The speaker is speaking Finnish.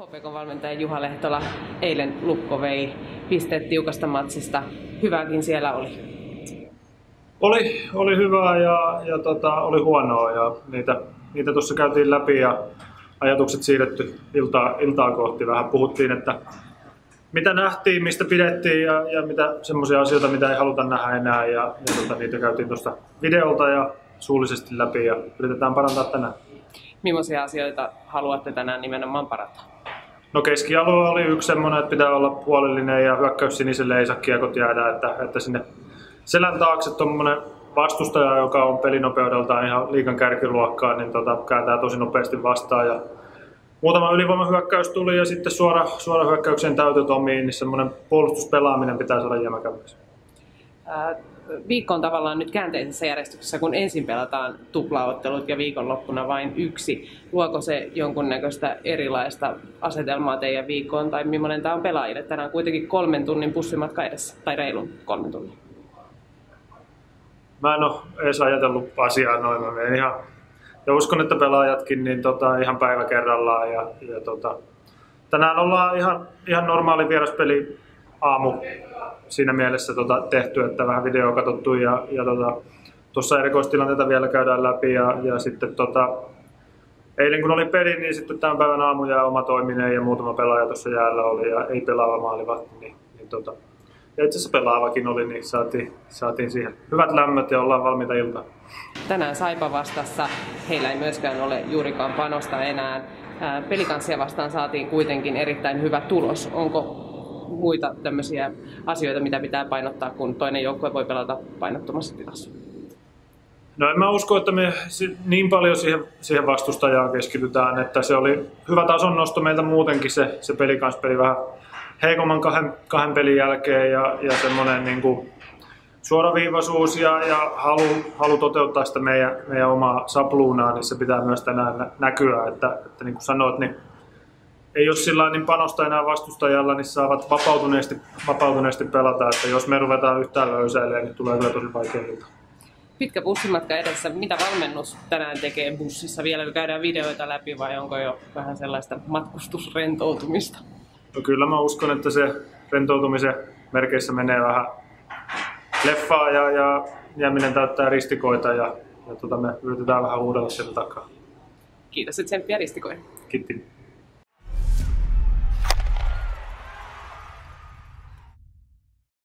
HPK valmentaja Juha Lehtola, eilen Lukko vei pisteet tiukasta matsista. Hyvääkin siellä oli. Oli, oli hyvää ja, ja tota, oli huonoa ja niitä, niitä tuossa käytiin läpi ja ajatukset siirretty iltaa, iltaa kohti. Vähän puhuttiin, että mitä nähtiin, mistä pidettiin ja, ja mitä semmoisia asioita, mitä ei haluta nähdä enää. Ja, ja tota, niitä käytiin tuosta videolta ja suullisesti läpi ja yritetään parantaa tänään. Millaisia asioita haluatte tänään nimenomaan parantaa? No keskialue oli yksi semmoinen, että pitää olla huolellinen ja hyökkäys siniselle ei saa kiekot jäädä, että, että sinne selän taakse tuommoinen vastustaja, joka on pelinopeudeltaan ihan liikan kärkiluokkaa, niin tota, kääntää tosi nopeasti vastaan. Ja muutama ylivoimahyökkäys tuli ja sitten suora, suora hyökkäyksen täytöt omiin, niin semmoinen puolustuspelaaminen pitää saada jämäkämmäksi. Viikko on tavallaan nyt käänteisessä järjestyksessä, kun ensin pelataan tuplaottelut ja viikonloppuna vain yksi. Luoko se jonkunnäköistä erilaista asetelmaa teidän viikkoon tai millainen tämä on pelaajille? Tänään on kuitenkin kolmen tunnin bussimatka edessä, tai reilun kolmen tunnin. Mä en ole edes ajatellut asiaa noin. Mä ihan, ja uskon, että pelaajatkin niin tota, ihan päivä kerrallaan. Ja, ja tota, tänään ollaan ihan, ihan normaali vieraspeli aamu siinä mielessä tota, tehty, että vähän videoa katsottu ja, ja tota, tuossa erikoistilanteita vielä käydään läpi ja, ja sitten tota, eilen kun oli peli, niin sitten tämän päivän aamu ja oma toiminen ja muutama pelaaja tuossa jäällä oli ja ei pelaava maalivahti, niin, niin tota, ja itse asiassa pelaavakin oli, niin saatiin, saatiin siihen hyvät lämmöt ja ollaan valmiita iltaan. Tänään Saipa vastassa heillä ei myöskään ole juurikaan panosta enää. Pelikanssia vastaan saatiin kuitenkin erittäin hyvä tulos. Onko muita tämmöisiä asioita, mitä pitää painottaa, kun toinen joukkue voi pelata painottomassa tilassa? No en mä usko, että me niin paljon siihen, siihen vastustajaan keskitytään, että se oli hyvä tason nosto meiltä muutenkin se, se peli kanssa peli vähän heikomman kahden, kahden pelin jälkeen ja, ja semmoinen niin suoraviivaisuus ja, ja halu, halu, toteuttaa sitä meidän, meidän omaa sapluunaa, niin se pitää myös tänään näkyä, että, että niin kuin sanoit, niin ei ole sillä niin panosta enää vastustajalla, niin saavat vapautuneesti, vapautuneesti pelata, että jos me ruvetaan yhtään löysäilemään, niin tulee kyllä tosi vaikea ilta. Pitkä bussimatka edessä. Mitä valmennus tänään tekee bussissa? Vielä käydään videoita läpi vai onko jo vähän sellaista matkustusrentoutumista? No kyllä mä uskon, että se rentoutumisen merkeissä menee vähän leffaa ja, ja jääminen täyttää ristikoita ja, ja tota me yritetään vähän uudella sieltä takaa. Kiitos, että tsemppiä ristikoihin. Kiitos.